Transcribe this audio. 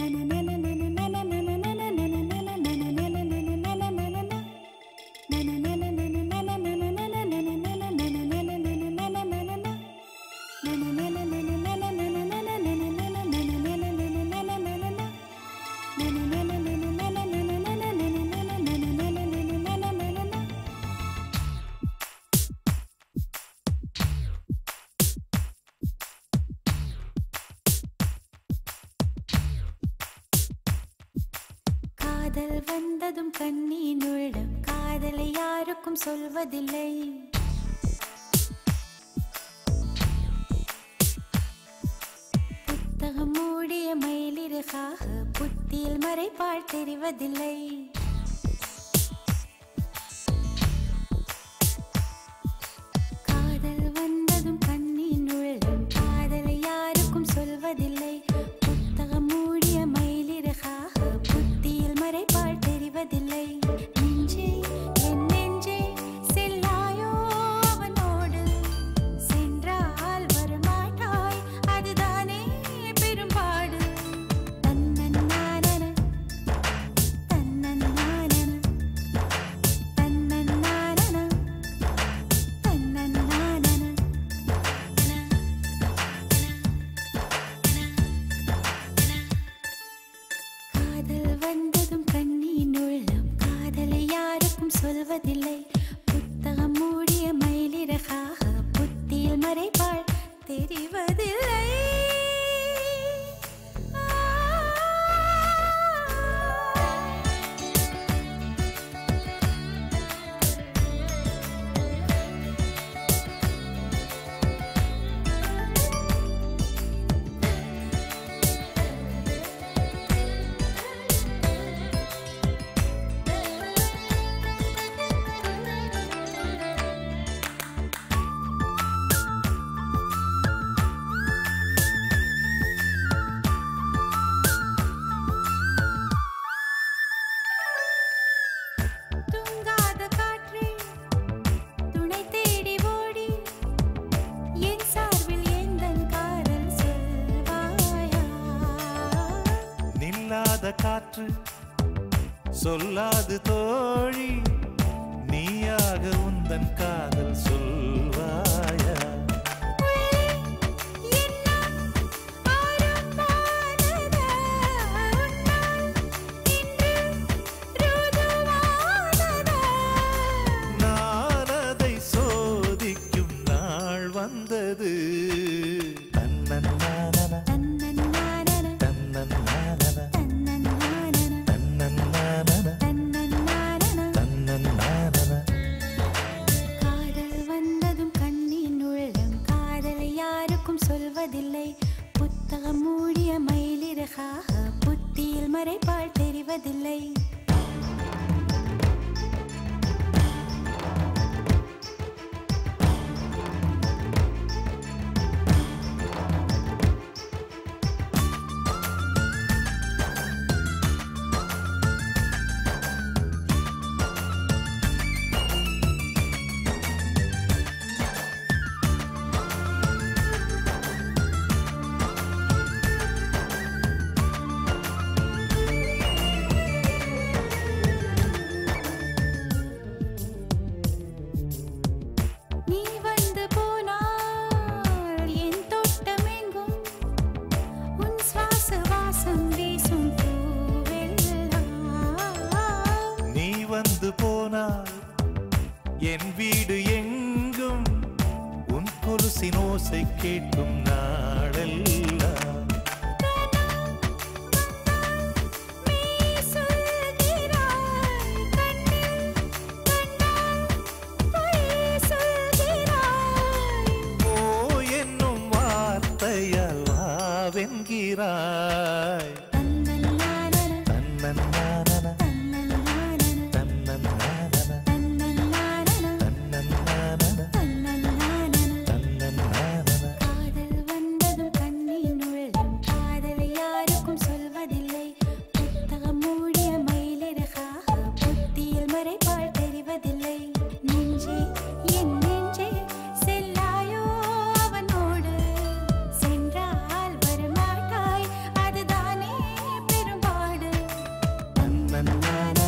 na na na காதல் வந்ததும் கண்ணீன் உள்ளம் காதலை யாருக்கும் சொல்வதில்லை. புத்தகம் மூடிய மயிலிறகாக புத்தியில் மறைப்பால் தெரிவதில்லை. ஆவதில்லை சொல்லாத காற்று சொல்லாது தோழி. நீயாக உந்தன் காதல் சொல்வா புட்டியில் மறைப்பால் தெரிவதில்லை. மனசினோசை கேட்கும் நாடெல்லாம் ஓ என்னும் வார்த்தையல்லாவென்கிறாய் and warm.